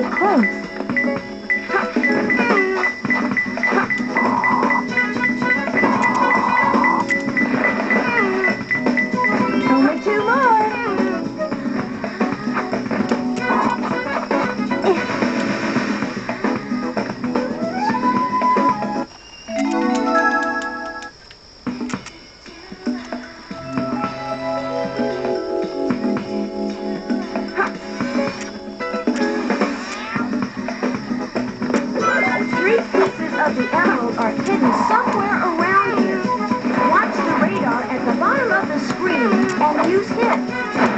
good place. Three pieces of the emerald are hidden somewhere around here. Watch the radar at the bottom of the screen and use it.